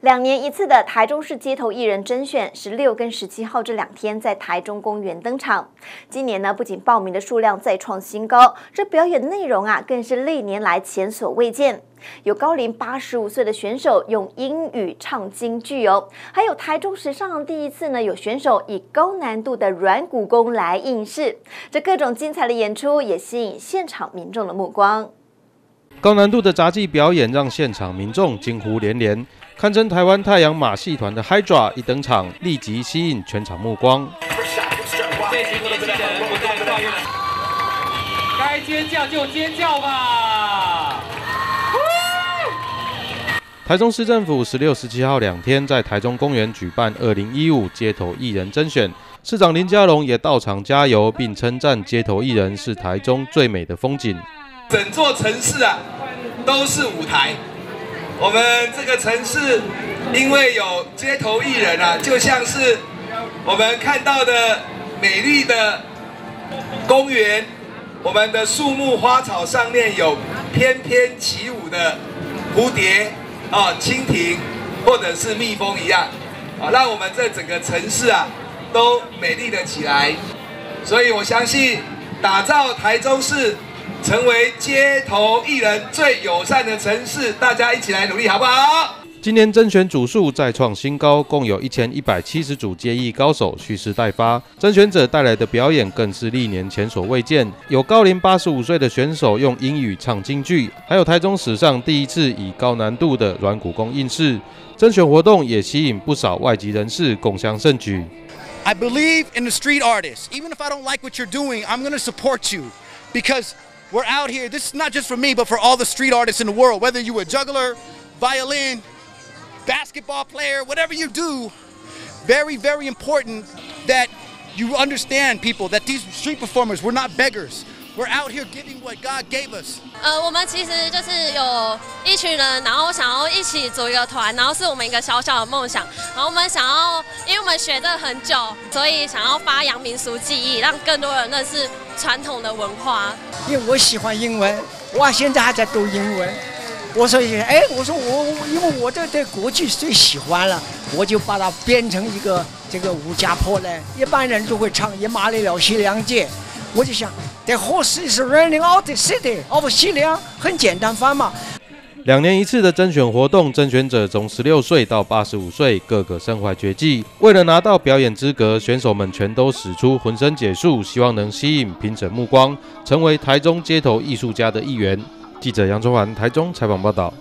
两年一次的台中市街头艺人甄选，十六跟十七号这两天在台中公园登场。今年呢，不仅报名的数量再创新高，这表演内容啊，更是历年来前所未见。有高龄八十五岁的选手用英语唱京剧哦，还有台中史上第一次呢，有选手以高难度的软骨功来应试。这各种精彩的演出，也吸引现场民众的目光。高难度的杂技表演让现场民众惊呼连连。堪称台湾太阳马戏团的 Hydra 一登场，立即吸引全场目光。该尖叫就尖叫吧！台中市政府十六、十七号两天在台中公园举办二零一五街头艺人甄选，市长林佳龙也到场加油，并称赞街头艺人是台中最美的风景。整座城市啊，都是舞台。我们这个城市，因为有街头艺人啊，就像是我们看到的美丽的公园，我们的树木花草上面有翩翩起舞的蝴蝶啊、蜻蜓或者是蜜蜂一样啊，让我们这整个城市啊都美丽了起来。所以我相信，打造台中市。成为街头艺人最友善的城市，大家一起来努力，好不好？今年甄选组数再创新高，共有一千一百七十组接艺高手蓄势待发。甄选者带来的表演更是历年前所未见，有高龄八十五岁的选手用英语唱京剧，还有台中史上第一次以高难度的软骨功应试。甄选活动也吸引不少外籍人士共襄盛举。I believe in the street artists. Even if I don't like what you're doing, I'm going to support you because. We're out here. This is not just for me, but for all the street artists in the world. Whether you're a juggler, violin, basketball player, whatever you do, very, very important that you understand, people, that these street performers, we're not beggars. We're out here giving what God gave us. 呃，我们其实就是有一群人，然后想要一起组一个团，然后是我们一个小小的梦想。然后我们想要，因为我们学这很久，所以想要发扬民俗技艺，让更多人认识传统的文化。因为我喜欢英文，我现在还在读英文。我说，哎，我说我，因为我这这国剧最喜欢了，我就把它编成一个这个武家坡呢，一般人都会唱《一马里了西凉界》。我就想，The horses running out the city of 西凉，很简单翻嘛。两年一次的甄选活动，甄选者从十六岁到八十五岁，个个身怀绝技。为了拿到表演资格，选手们全都使出浑身解数，希望能吸引评审目光，成为台中街头艺术家的一员。记者杨春环台中采访报道。